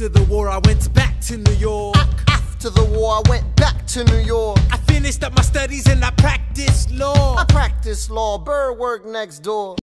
After the war, I went back to New York. After the war, I went back to New York. I finished up my studies and I practiced law. I practiced law, Burr work next door.